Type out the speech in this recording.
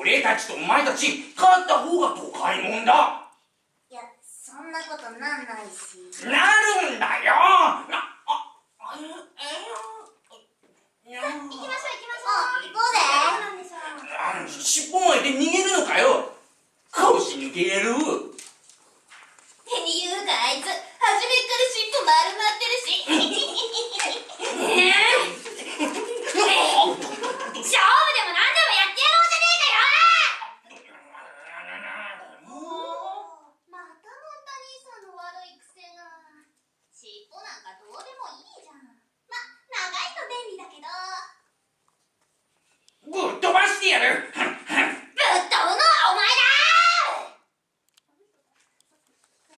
俺たちとお前たち勝った方が都会もんだ。いやそんなことなんないし。なるんだよああええ行きましょう行きましょう行こうぜそうなんでしょうあ尻尾巻いて逃げるのかよ。腰抜けやろうっていうかあいつ。初めっから尻尾丸まってるし。ねえ勝負でも何でもやってやろうじゃねえかよ。もうまたモンタ兄さんの悪い癖が。尻尾なんかどうでもいいじゃん。ま長いと便利だけど。ぶっ飛ばしてやる